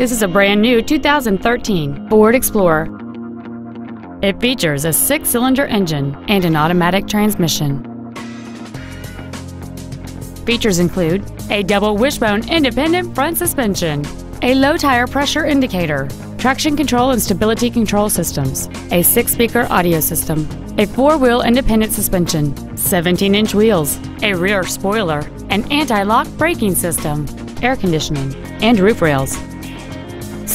This is a brand new 2013 Ford Explorer. It features a six-cylinder engine and an automatic transmission. Features include a double wishbone independent front suspension, a low tire pressure indicator, traction control and stability control systems, a six-speaker audio system, a four-wheel independent suspension, 17-inch wheels, a rear spoiler, an anti-lock braking system, air conditioning, and roof rails.